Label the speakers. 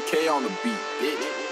Speaker 1: K on the beat, bitch.